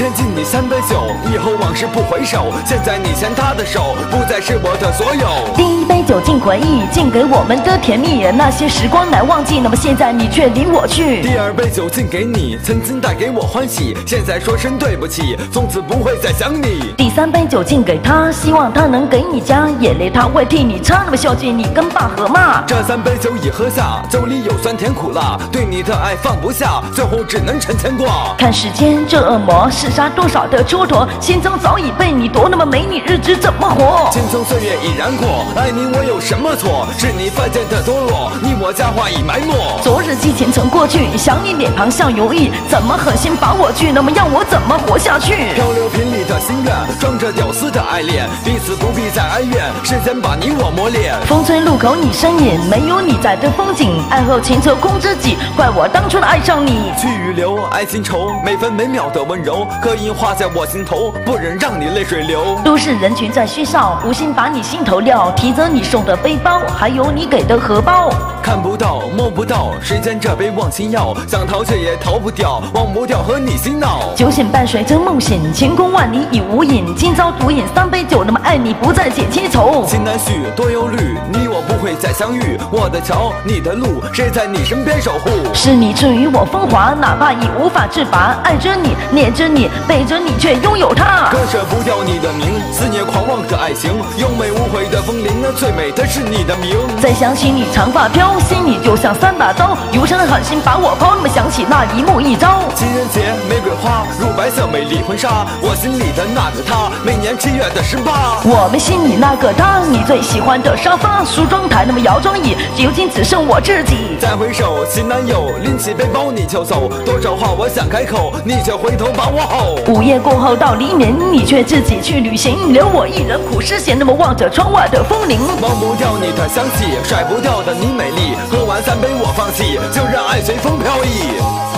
天敬你三杯酒，以后往事不回首。现在你牵他的手，不再是我的所有。酒尽回忆，敬给我们的甜蜜，那些时光难忘记。那么现在你却离我去。第二杯酒敬给你，曾经带给我欢喜，现在说声对不起，从此不会再想你。第三杯酒敬给他，希望他能给你家，眼泪他会替你擦。那么孝敬你跟爸和妈。这三杯酒已喝下，酒里有酸甜苦辣，对你的爱放不下，最后只能成牵挂。看时间，这恶魔弑杀多少的蹉跎，心中早已被你夺，那么没你日子怎么活？青葱岁月已然过，爱你我有什么错？是你犯贱的堕落，你我佳话已埋没。昨日激情曾过去，想你脸庞像游弋，怎么狠心把我拒？那么让我怎么活下去？漂流瓶里的心愿，装着屌丝的爱恋，彼此不必再哀怨，时间把你我磨练。风吹路口你身影，没有你在的风景，爱后情愁空知己，怪我当初的爱上你。去与留，爱情愁，每分每秒的温柔，刻印画在我心头，不忍让你泪水流。都市人群在嬉笑，无心把你心头撂，提着你送的背包，还有你给的荷包。看不到，摸不到，时间这杯忘情药，想逃却也逃不掉，忘不掉和你心闹。酒醒伴随着梦醒，晴空万里已无影，今朝独饮三杯酒，那么爱你不再解千愁。情难续，多忧虑，你我不会再相遇。我的桥，你的路，谁在你身边守护？是你赐予我风华，哪怕已无法自拔，爱着你，念着你，背着你，却拥有他。割舍不掉你的名，思念狂妄的爱情，优美无悔的风铃，那最美的是你的名。再想起你长发飘，心里就像三把刀，余生狠心把我抛。那么想起那一幕一朝，情人节玫瑰花，乳白色美丽婚纱，我心里的那个他，每年七月的十八。我们心里那个他，你最喜欢的沙发，梳妆台那么摇装椅，如今只剩我自己。再回首，新男友拎起背包你就走，多少话我想开口，你却回头把我吼。午夜过后到黎明，你却自己去旅行，留我一人苦思闲，那么望着窗外的风铃。忘不掉你的香气，甩不掉的你美丽，喝完三杯我放弃，就让爱随风飘逸。